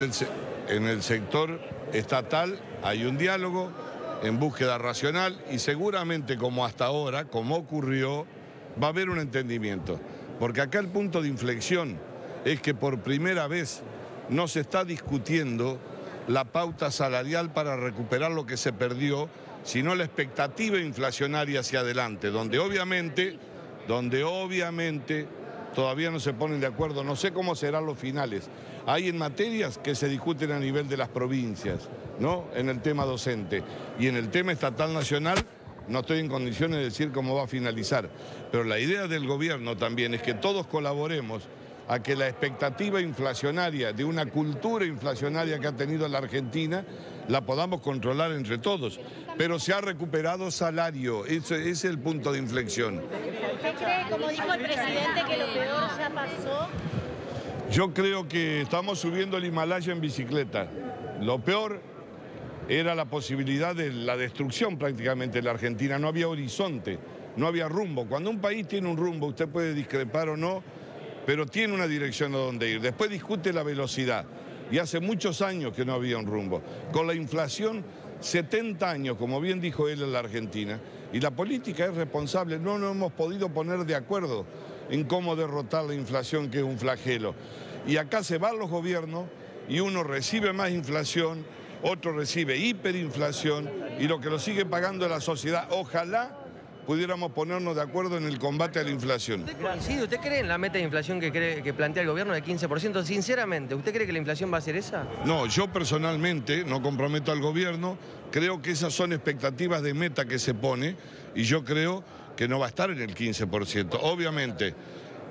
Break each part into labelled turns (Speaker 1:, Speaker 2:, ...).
Speaker 1: En el sector estatal hay un diálogo en búsqueda racional y seguramente como hasta ahora, como ocurrió, va a haber un entendimiento. Porque acá el punto de inflexión es que por primera vez no se está discutiendo la pauta salarial para recuperar lo que se perdió, sino la expectativa inflacionaria hacia adelante, donde obviamente, donde obviamente todavía no se ponen de acuerdo, no sé cómo serán los finales. Hay en materias que se discuten a nivel de las provincias, ¿no? En el tema docente. Y en el tema estatal nacional no estoy en condiciones de decir cómo va a finalizar. Pero la idea del gobierno también es que todos colaboremos a que la expectativa inflacionaria de una cultura inflacionaria que ha tenido la Argentina la podamos controlar entre todos. Pero se ha recuperado salario, ese, es el punto de inflexión.
Speaker 2: ¿Usted cree, como dijo el presidente, que lo peor ya pasó?
Speaker 1: Yo creo que estamos subiendo el Himalaya en bicicleta. Lo peor era la posibilidad de la destrucción prácticamente de la Argentina. No había horizonte, no había rumbo. Cuando un país tiene un rumbo, usted puede discrepar o no, pero tiene una dirección a donde ir. Después discute la velocidad. Y hace muchos años que no había un rumbo. Con la inflación, 70 años, como bien dijo él en la Argentina, y la política es responsable. No nos hemos podido poner de acuerdo en cómo derrotar la inflación, que es un flagelo. Y acá se van los gobiernos y uno recibe más inflación, otro recibe hiperinflación y lo que lo sigue pagando es la sociedad. Ojalá pudiéramos ponernos de acuerdo en el combate a la inflación.
Speaker 3: ¿Usted coincide? ¿Usted cree en la meta de inflación que, cree, que plantea el gobierno de 15%? Sinceramente, ¿usted cree que la inflación va a ser esa?
Speaker 1: No, yo personalmente no comprometo al gobierno, creo que esas son expectativas de meta que se pone y yo creo que no va a estar en el 15%. Obviamente,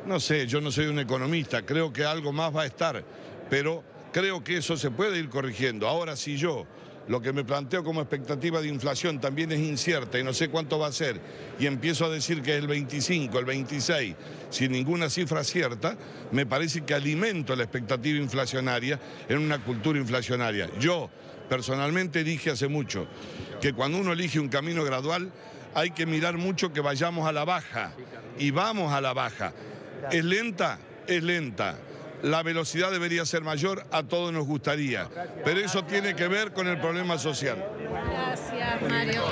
Speaker 1: no sé, yo no soy un economista, creo que algo más va a estar, pero creo que eso se puede ir corrigiendo. Ahora, si yo lo que me planteo como expectativa de inflación también es incierta y no sé cuánto va a ser, y empiezo a decir que el 25, el 26, sin ninguna cifra cierta, me parece que alimento la expectativa inflacionaria en una cultura inflacionaria. Yo personalmente dije hace mucho que cuando uno elige un camino gradual hay que mirar mucho que vayamos a la baja, y vamos a la baja. ¿Es lenta? Es lenta la velocidad debería ser mayor, a todos nos gustaría. Pero eso tiene que ver con el problema social.
Speaker 2: Gracias, Mario.